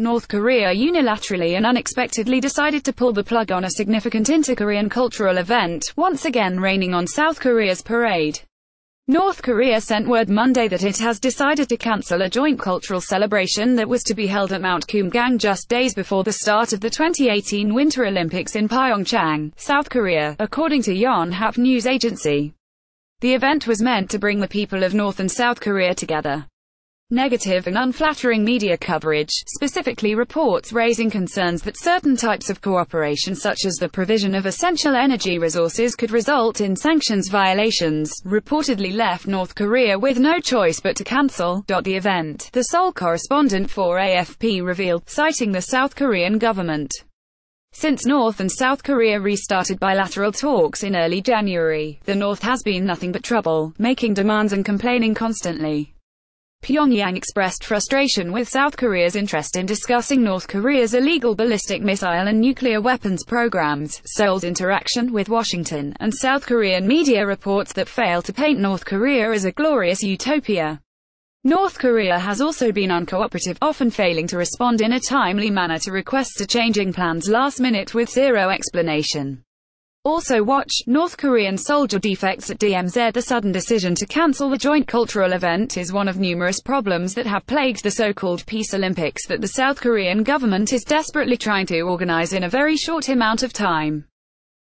North Korea unilaterally and unexpectedly decided to pull the plug on a significant inter-Korean cultural event, once again raining on South Korea's parade. North Korea sent word Monday that it has decided to cancel a joint cultural celebration that was to be held at Mount Kumgang just days before the start of the 2018 Winter Olympics in Pyeongchang, South Korea, according to Yonhap news agency. The event was meant to bring the people of North and South Korea together. Negative and unflattering media coverage, specifically reports raising concerns that certain types of cooperation such as the provision of essential energy resources could result in sanctions violations, reportedly left North Korea with no choice but to cancel the event, the Seoul correspondent for AFP revealed, citing the South Korean government. Since North and South Korea restarted bilateral talks in early January, the North has been nothing but trouble, making demands and complaining constantly. Pyongyang expressed frustration with South Korea's interest in discussing North Korea's illegal ballistic missile and nuclear weapons programs, Seoul's interaction with Washington, and South Korean media reports that fail to paint North Korea as a glorious utopia. North Korea has also been uncooperative, often failing to respond in a timely manner to requests to changing plans last minute with zero explanation. Also watch, North Korean soldier defects at DMZ The sudden decision to cancel the joint cultural event is one of numerous problems that have plagued the so-called Peace Olympics that the South Korean government is desperately trying to organize in a very short amount of time.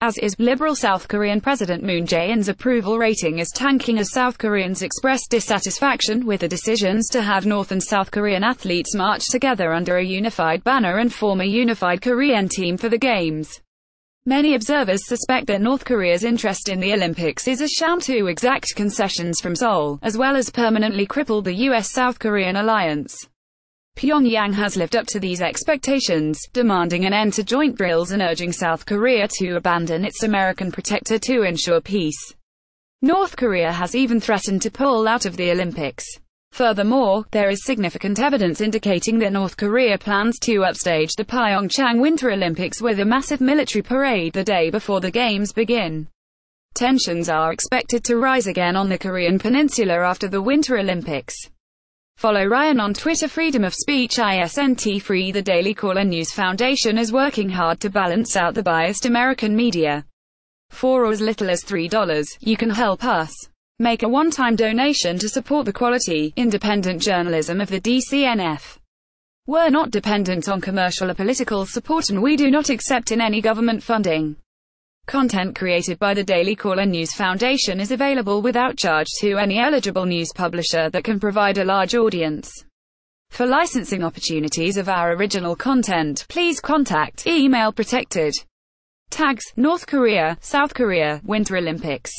As is, liberal South Korean President Moon Jae-in's approval rating is tanking as South Koreans express dissatisfaction with the decisions to have North and South Korean athletes march together under a unified banner and form a unified Korean team for the Games. Many observers suspect that North Korea's interest in the Olympics is a sham to exact concessions from Seoul, as well as permanently cripple the U.S.-South Korean alliance. Pyongyang has lived up to these expectations, demanding an end to joint drills and urging South Korea to abandon its American protector to ensure peace. North Korea has even threatened to pull out of the Olympics. Furthermore, there is significant evidence indicating that North Korea plans to upstage the Pyeongchang Winter Olympics with a massive military parade the day before the Games begin. Tensions are expected to rise again on the Korean peninsula after the Winter Olympics. Follow Ryan on Twitter Freedom of Speech ISNT Free The Daily Caller News Foundation is working hard to balance out the biased American media. For as little as $3, you can help us. Make a one-time donation to support the quality, independent journalism of the DCNF. We're not dependent on commercial or political support and we do not accept in any government funding. Content created by the Daily Caller News Foundation is available without charge to any eligible news publisher that can provide a large audience. For licensing opportunities of our original content, please contact email protected. Tags North Korea, South Korea, Winter Olympics.